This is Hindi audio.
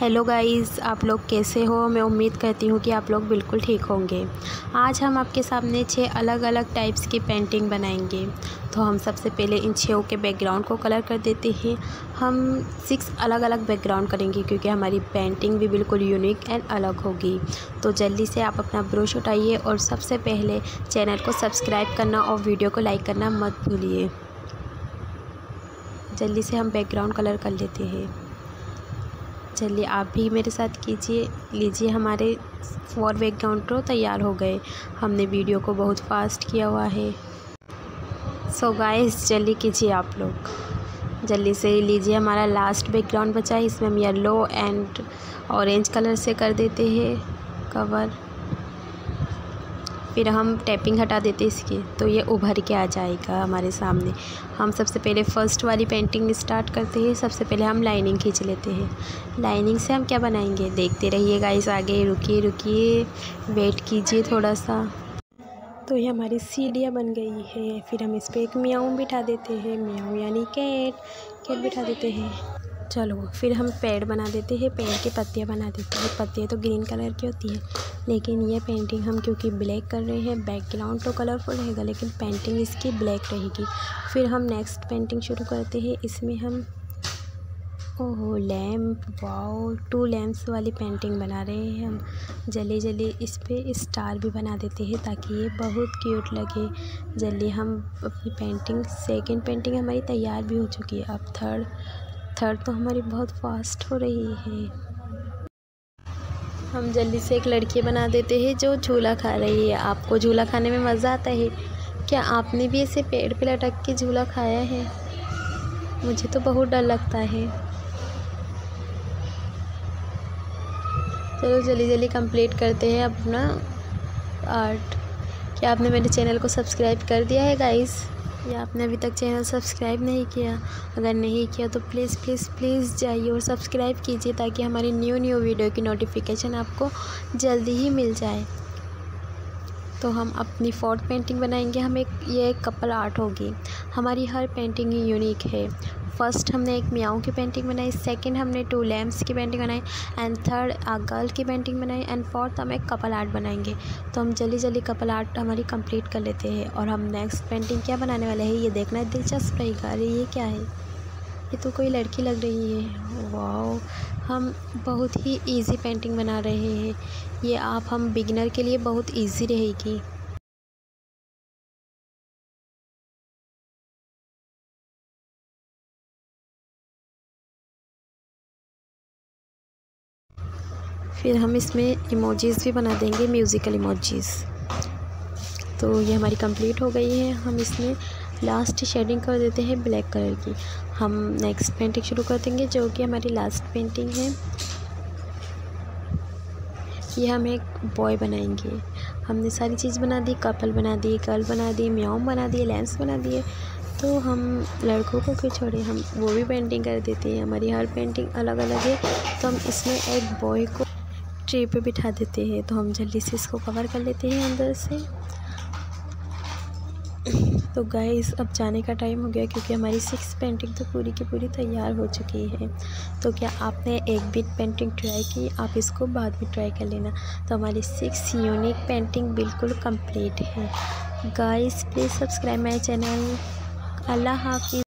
हेलो गाइस, आप लोग कैसे हो? मैं उम्मीद करती हूँ कि आप लोग बिल्कुल ठीक होंगे। आज हम आपके सामने छः अलग अलग टाइप्स की पेंटिंग बनाएँगे। तो हम सबसे पहले इन छः के बैकग्राउंड को कलर कर देते हैं। हम सिक्स अलग अलग बैकग्राउंड करेंगे क्योंकि हमारी पेंटिंग भी बिल्कुल यूनिक एंड अलग होगी। तो जल्दी से आप अपना ब्रश उठाइए और सबसे पहले चैनल को सब्सक्राइब करना और वीडियो को लाइक करना मत भूलिए। जल्दी से हम बैकग्राउंड कलर कर लेते हैं। चलिए आप भी मेरे साथ कीजिए, लीजिए हमारे फोर बैकग्राउंड तैयार हो गए। हमने वीडियो को बहुत फास्ट किया हुआ है। सो गाइस जल्दी कीजिए आप लोग। जल्दी से लीजिए हमारा लास्ट बैकग्राउंड बचा है इसमें हम येलो एंड ऑरेंज कलर से कर देते हैं कवर फिर हम टैपिंग हटा देते इसकी तो ये उभर के आ जाएगा हमारे सामने। हम सबसे पहले फ़र्स्ट वाली पेंटिंग स्टार्ट करते हैं, सबसे पहले हम लाइनिंग खींच लेते हैं। लाइनिंग से हम क्या बनाएँगे? देखते रहिए गाइस आगे, रुकिए रुकिए वेट कीजिए थोड़ा सा तो ये हमारी सीढ़ियाँ बन गई है, फिर हम इस पर एक म्याऊँ बिठा देते हैं। म्याऊँ यानी कैट कैट बिठा देते हैं। चलो, फिर हम पेड़ बना देते हैं, पेड़ की पत्तियाँ बना देते हैं। पत्तियाँ तो ग्रीन कलर की होती हैं, लेकिन ये पेंटिंग हम क्योंकि ब्लैक कर रहे हैं बैकग्राउंड तो कलरफुल रहेगा, लेकिन पेंटिंग इसकी ब्लैक रहेगी। फिर हम नेक्स्ट पेंटिंग शुरू करते हैं, इसमें हम, ओहो लैम्प वाओ टू लैम्प्स वाली पेंटिंग बना रहे हैं हम। जल्दी जल्दी इस पर स्टार भी बना देते हैं, ताकि ये बहुत क्यूट लगे। जल्दी हम अपनी पेंटिंग सेकंड पेंटिंग हमारी तैयार भी हो चुकी है, अब थर्ड थर्ड तो हमारी बहुत फास्ट हो रही है। हम जल्दी से एक लड़की बना देते हैं जो झूला खा रही है। आपको झूला खाने में मज़ा आता है? क्या आपने भी ऐसे पेड़ पे लटक के झूला खाया है? मुझे तो बहुत डर लगता है। चलो जल्दी जल्दी कंप्लीट करते हैं अपना आर्ट क्या आपने मेरे चैनल को सब्सक्राइब कर दिया है गाइस या आपने अभी तक चैनल सब्सक्राइब नहीं किया, अगर नहीं किया तो प्लीज़ प्लीज़ प्लीज़ जाइए और सब्सक्राइब कीजिए ताकि हमारी न्यू न्यू वीडियो की नोटिफिकेशन आपको जल्दी ही मिल जाए। तो हम अपनी फोर्थ पेंटिंग बनाएँगे। हम एक, ये एक कपल आर्ट होगी। हमारी हर पेंटिंग ही यूनिक है। फ़र्स्ट हमने एक मियाओं की पेंटिंग बनाई सेकंड हमने टू लैम्प्स की पेंटिंग बनाई एंड थर्ड गर्ल की पेंटिंग बनाई एंड फोर्थ हम एक कपल आर्ट बनाएँगे। तो हम जल्दी जल्दी कपल आर्ट हमारी कंप्लीट कर लेते हैं। और हम नेक्स्ट पेंटिंग क्या बनाने वाले हैं, ये देखना दिलचस्प रहेगा। अरे, ये क्या है? ये तो कोई लड़की लग रही है। वाह हम बहुत ही इजी पेंटिंग बना रहे हैं। ये आप हम बिगनर के लिए बहुत इजी रहेगी। फिर हम इसमें इमोजीज़ भी बना देंगे म्यूज़िकल इमोजीज़ तो ये हमारी कंप्लीट हो गई है। हम इसमें लास्ट शेडिंग कर देते हैं ब्लैक कलर की। हम नेक्स्ट पेंटिंग शुरू कर देंगे, जो कि हमारी लास्ट पेंटिंग है। ये हम एक बॉय बनाएँगे। हमने सारी चीज़ बना दी कपल बना दी गर्ल बना दी म्याऊम बना दिए लेंस बना दिए। तो हम लड़कों को क्यों छोड़े? हम वो भी पेंटिंग कर देते हैं। हमारी हर पेंटिंग अलग अलग है। तो हम इसमें एक बॉय को ट्रे पे बिठा देते हैं। तो हम जल्दी से इसको कवर कर लेते हैं अंदर से। तो गाइस अब जाने का टाइम हो गया क्योंकि हमारी सिक्स पेंटिंग तो पूरी की पूरी तैयार हो चुकी है। तो क्या आपने एक बिट पेंटिंग ट्राई की? आप इसको बाद में ट्राई कर लेना। तो हमारी सिक्स यूनिक पेंटिंग बिल्कुल कंप्लीट है। Guys please subscribe my channel अल्लाह हाफिज़।